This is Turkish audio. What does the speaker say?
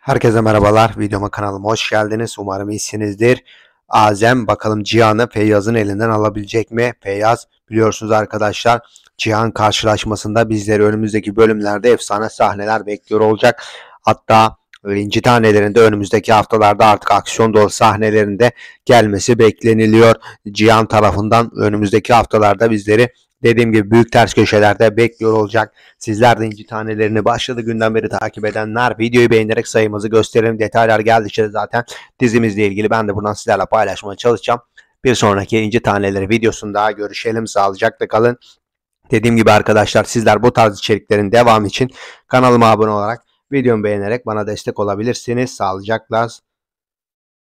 Herkese merhabalar. Videoma kanalıma hoş geldiniz. Umarım iyisinizdir. Azem bakalım Cihan'ı Feyyaz'ın elinden alabilecek mi? Feyyaz biliyorsunuz arkadaşlar Cihan karşılaşmasında bizleri önümüzdeki bölümlerde efsane sahneler bekliyor olacak. Hatta İnci tanelerinde önümüzdeki haftalarda artık aksiyon dolu sahnelerinde gelmesi bekleniliyor. Cihan tarafından önümüzdeki haftalarda bizleri dediğim gibi büyük ters köşelerde bekliyor olacak. Sizler de inci tanelerini başladı günden beri takip edenler videoyu beğenerek sayımızı gösterelim. Detaylar geldikçe zaten dizimizle ilgili ben de buradan sizlerle paylaşmaya çalışacağım. Bir sonraki inci taneleri videosunda görüşelim. Sağlıcakla kalın. Dediğim gibi arkadaşlar sizler bu tarz içeriklerin devamı için kanalıma abone olarak videomu beğenerek bana destek olabilirsiniz. Sağlıcakla